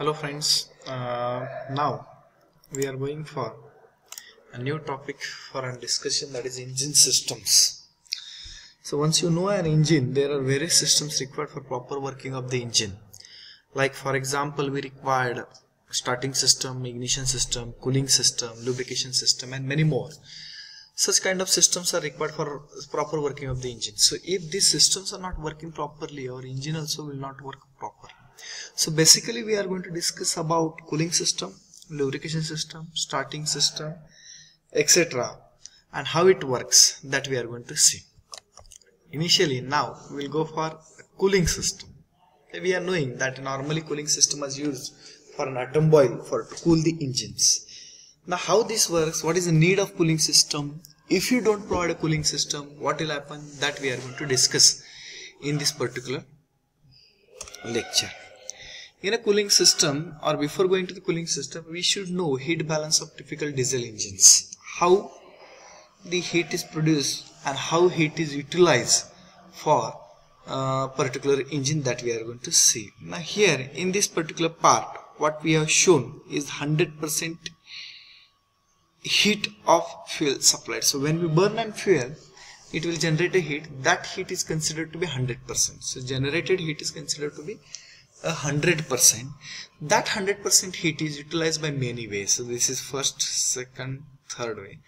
hello friends. Uh, now we are going for a new topic for a discussion that is engine systems. So once you know an engine there are various systems required for proper working of the engine. Like for example we required starting system ignition system cooling system lubrication system and many more. Such kind of systems are required for proper working of the engine. So if these systems are not working properly our engine also will not work proper so basically we are going to discuss about cooling system lubrication system starting system etc and how it works that we are going to see. Initially now we will go for cooling system. We are knowing that normally cooling system is used for an atom boil for to cool the engines. Now how this works what is the need of cooling system? If you don't provide a cooling system what will happen that we are going to discuss in this particular lecture in a cooling system or before going to the cooling system we should know heat balance of typical diesel engines. How the heat is produced and how heat is utilized for uh, particular engine that we are going to see. Now here in this particular part what we have shown is 100% heat of fuel supplied so when we burn an fuel it will generate a heat. That heat is considered to be 100% so generated heat is considered to be hundred percent. That hundred percent heat is utilized by many ways. So this is first second third way.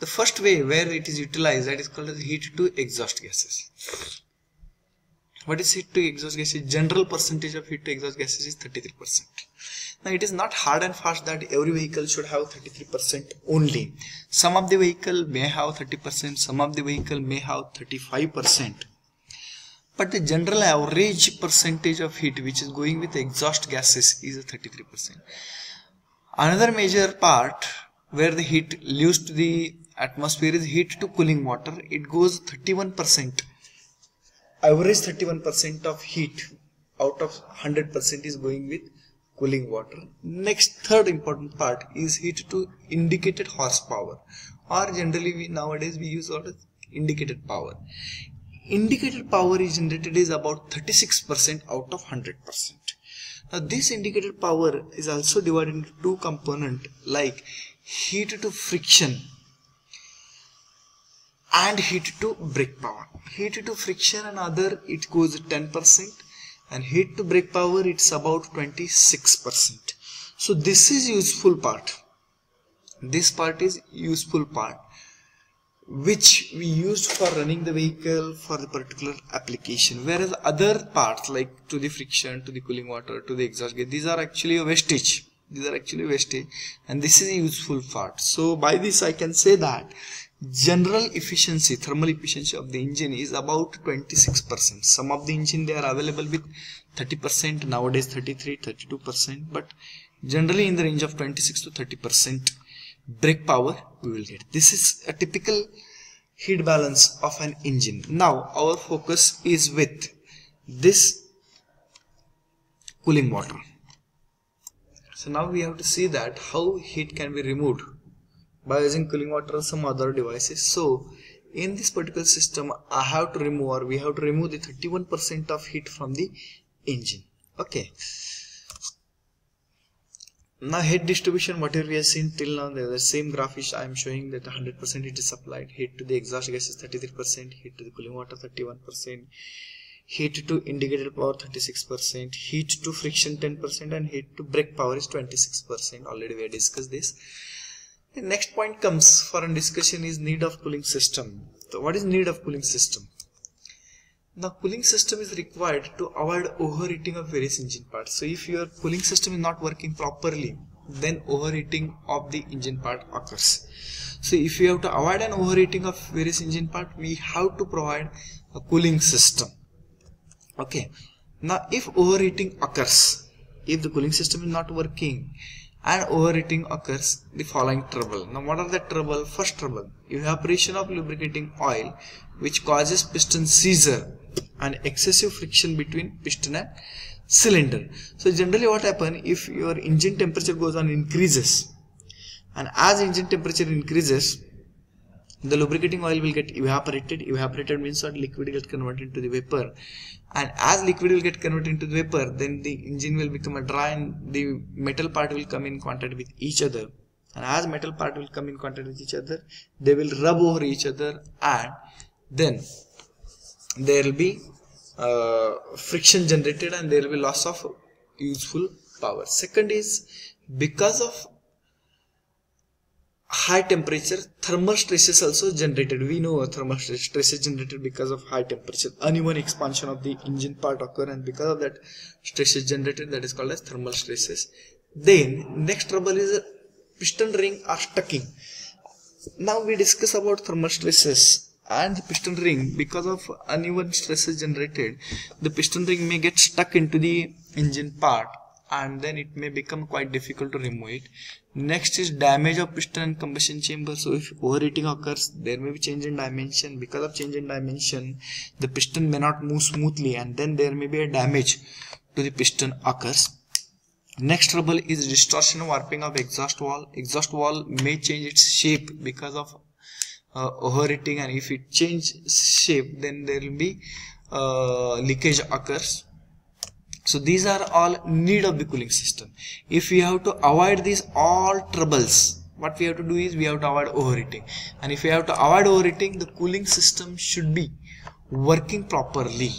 The first way where it is utilized that is called as heat to exhaust gases. What is heat to exhaust gases? General percentage of heat to exhaust gases is 33 percent. Now it is not hard and fast that every vehicle should have 33 percent only. Some of the vehicle may have 30 percent some of the vehicle may have 35 percent but the general average percentage of heat which is going with exhaust gases is 33%. Another major part where the heat leaves to the atmosphere is heat to cooling water. It goes 31%. Average 31% of heat out of 100% is going with cooling water. Next third important part is heat to indicated horsepower or generally we nowadays we use what is indicated power indicated power is generated is about 36% out of 100%. Now this indicated power is also divided into two component like heat to friction and heat to brake power. Heat to friction and other it goes 10% and heat to brake power it's about 26%. So this is useful part. This part is useful part which we used for running the vehicle for the particular application. Whereas other parts like to the friction to the cooling water to the exhaust gas these are actually a wastage. These are actually wastage. And this is a useful part. So by this i can say that general efficiency thermal efficiency of the engine is about 26 percent. Some of the engine they are available with 30 percent. Nowadays 33 32 percent. But generally in the range of 26 to 30 percent brake power we will get. This is a typical heat balance of an engine. Now our focus is with this cooling water. So now we have to see that how heat can be removed by using cooling water or some other devices. So in this particular system I have to remove or we have to remove the 31% of heat from the engine. Okay now heat distribution whatever we have seen till now the same graph is I am showing that 100% heat is supplied. Heat to the exhaust gas is 33% heat to the cooling water 31% heat to indicated power 36% heat to friction 10% and heat to brake power is 26% already we have discussed this. The next point comes for a discussion is need of cooling system. So what is need of cooling system the cooling system is required to avoid overheating of various engine parts. So if your cooling system is not working properly then overheating of the engine part occurs. So if you have to avoid an overheating of various engine part we have to provide a cooling system. Okay. Now if overheating occurs if the cooling system is not working and overheating occurs the following trouble. Now what are the trouble? First trouble evaporation of lubricating oil which causes piston seizure and excessive friction between piston and cylinder. So generally what happen if your engine temperature goes on increases and as engine temperature increases the lubricating oil will get evaporated. Evaporated means what? Liquid get converted into the vapor. And as liquid will get converted into the vapor then the engine will become a dry and the metal part will come in contact with each other. And as metal part will come in contact with each other they will rub over each other and then there will be uh, friction generated and there will be loss of useful power. Second is because of high temperature thermal stress is also generated. We know thermal stress is generated because of high temperature. Uneven expansion of the engine part occur and because of that stress is generated that is called as thermal stresses. Then next trouble is piston ring are stucking. Now we discuss about thermal stresses and the piston ring because of uneven stresses generated the piston ring may get stuck into the engine part and then it may become quite difficult to remove it. Next is damage of piston and combustion chamber. So if overheating occurs there may be change in dimension. Because of change in dimension the piston may not move smoothly and then there may be a damage to the piston occurs. Next trouble is distortion or warping of exhaust valve. exhaust valve may change its shape because of uh, overheating and if it change shape then there will be uh, leakage occurs. So these are all need of the cooling system. If we have to avoid these all troubles what we have to do is we have to avoid overheating. And if we have to avoid overheating the cooling system should be working properly.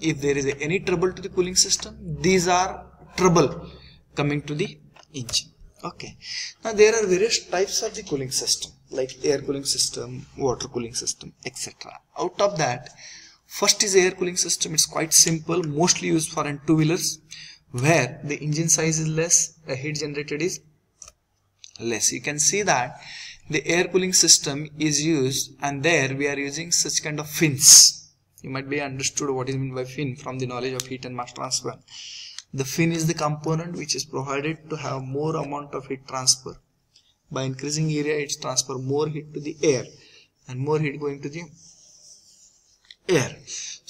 If there is any trouble to the cooling system these are trouble coming to the engine. Okay. Now there are various types of the cooling system like air cooling system water cooling system etc out of that First is air cooling system. It's quite simple, mostly used for in two-wheelers where the engine size is less, the heat generated is less. You can see that the air cooling system is used and there we are using such kind of fins. You might be understood what is meant by fin from the knowledge of heat and mass transfer. The fin is the component which is provided to have more amount of heat transfer. By increasing area, it transfer more heat to the air and more heat going to the air.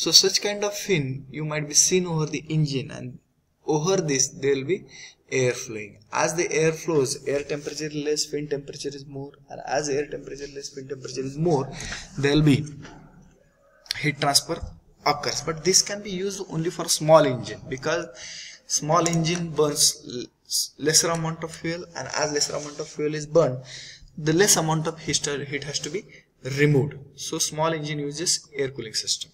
So such kind of fin you might be seen over the engine and over this there will be air flowing. As the air flows air temperature less fin temperature is more and as air temperature less fin temperature is more there will be heat transfer occurs. But this can be used only for small engine because small engine burns lesser amount of fuel and as lesser amount of fuel is burned the less amount of heat has to be removed. So small engine uses air cooling system.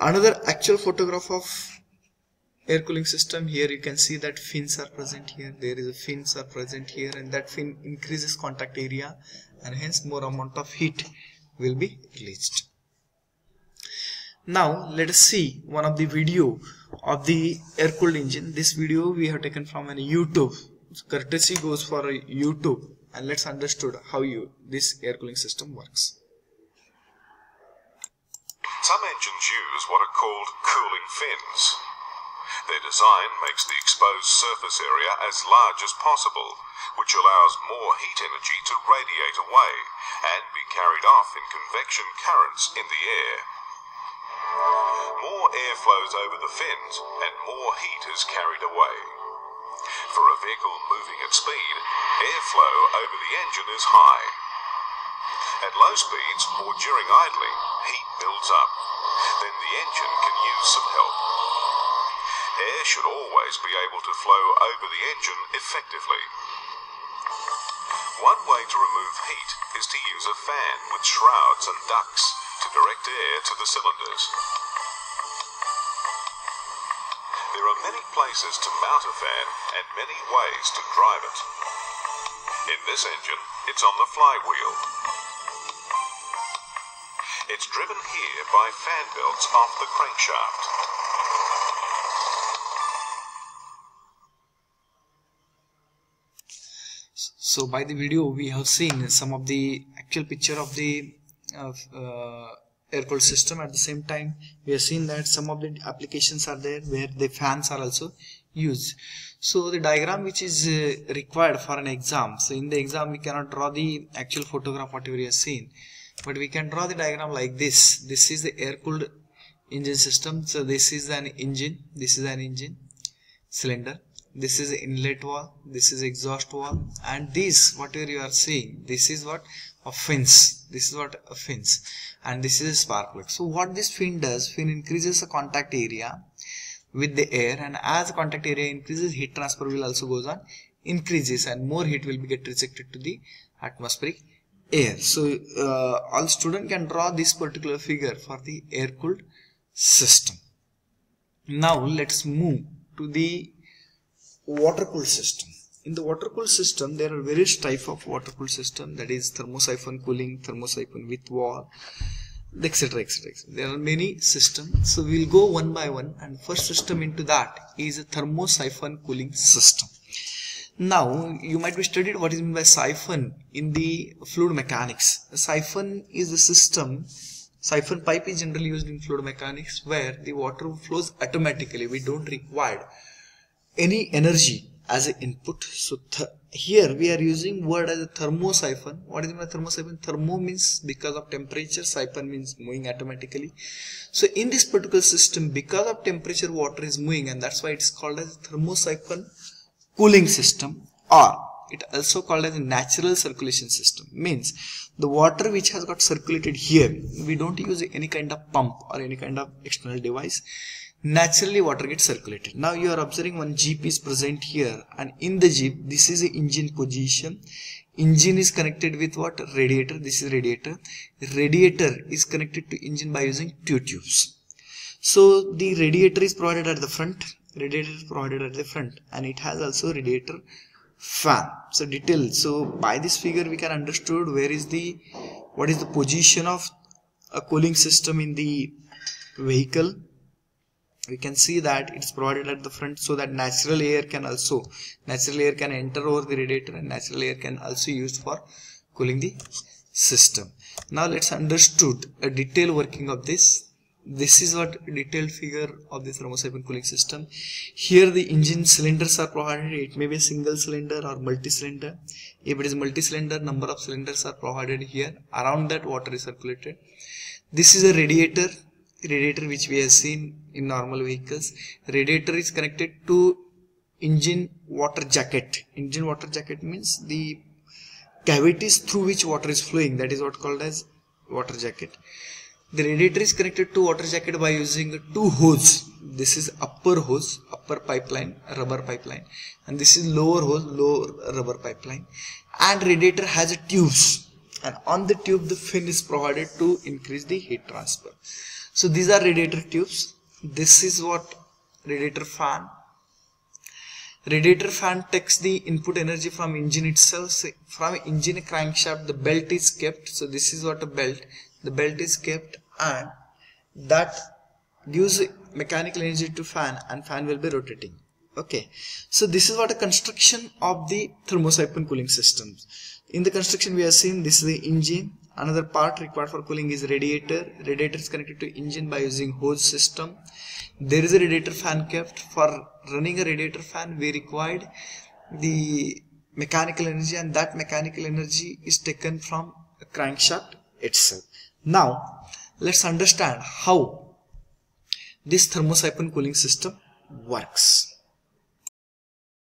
Another actual photograph of air cooling system here you can see that fins are present here. There is a fins are present here and that fin increases contact area and hence more amount of heat will be released. Now let us see one of the video of the air cooled engine this video we have taken from an youtube courtesy goes for youtube and let's understood how you this air cooling system works. Some engines use what are called cooling fins. Their design makes the exposed surface area as large as possible, which allows more heat energy to radiate away and be carried off in convection currents in the air. More air flows over the fins and more heat is carried away. For a vehicle moving at speed, airflow over the engine is high. At low speeds or during idling, heat builds up. Then the engine can use some help. Air should always be able to flow over the engine effectively. One way to remove heat is to use a fan with shrouds and ducts to direct air to the cylinders. There are many places to mount a fan and many ways to drive it. In this engine, it's on the flywheel. It's driven here by fan belts off the crankshaft. So by the video we have seen some of the actual picture of the uh, air cooled system. At the same time we have seen that some of the applications are there where the fans are also used. So the diagram which is uh, required for an exam. So in the exam we cannot draw the actual photograph whatever you have seen. But we can draw the diagram like this. This is the air cooled engine system. So this is an engine. This is an engine cylinder. This is inlet valve. This is exhaust valve. And this whatever you are seeing this is what a fins this is what a fins and this is a spark plug. So what this fin does fin increases the contact area with the air. And as the contact area increases heat transfer will also goes on increases and more heat will be get rejected to the atmospheric air. So uh, all student can draw this particular figure for the air cooled system. Now let's move to the water cooled system in the water cool system there are various type of water cool system. That is thermosiphon cooling thermosiphon with wall etc etc there are many systems so we'll go one by one. And first system into that is a thermosiphon cooling system. Now you might be studied what is meant by siphon in the fluid mechanics. A siphon is a system siphon pipe is generally used in fluid mechanics where the water flows automatically. We don't require any energy as an input. So here we are using word as a thermosiphon. What is by thermosiphon? Thermo means because of temperature siphon means moving automatically. So in this particular system because of temperature water is moving and that's why it's called as thermosiphon cooling system or it also called as a natural circulation system. Means the water which has got circulated here we don't use any kind of pump or any kind of external device naturally water gets circulated. Now you are observing one jeep is present here and in the jeep this is the engine position. Engine is connected with what? Radiator. This is radiator. Radiator is connected to engine by using two tubes. So the radiator is provided at the front. Radiator is provided at the front and it has also radiator fan. So detail. So by this figure we can understood where is the what is the position of a cooling system in the vehicle we can see that it's provided at the front so that natural air can also natural air can enter over the radiator and natural air can also used for cooling the system. Now let's understood a detailed working of this. This is what detailed figure of the thermosiphon cooling system. Here the engine cylinders are provided. It may be a single cylinder or multi-cylinder. If it is multi-cylinder number of cylinders are provided here. Around that water is circulated. This is a radiator radiator which we have seen in normal vehicles. Radiator is connected to engine water jacket. Engine water jacket means the cavities through which water is flowing. That is what called as water jacket. The radiator is connected to water jacket by using two hose this is upper hose upper pipeline rubber pipeline. And this is lower hose lower rubber pipeline. And radiator has a tubes. And on the tube the fin is provided to increase the heat transfer so these are radiator tubes. This is what radiator fan. Radiator fan takes the input energy from engine itself. So from engine crankshaft the belt is kept. So this is what a belt the belt is kept and that gives mechanical energy to fan and fan will be rotating. Okay. So this is what a construction of the thermosiphon cooling systems. In the construction we are seeing this is the engine another part required for cooling is radiator. Radiator is connected to engine by using hose system. There is a radiator fan kept. For running a radiator fan we required the mechanical energy and that mechanical energy is taken from a crankshaft itself. Now let's understand how this thermosiphon cooling system works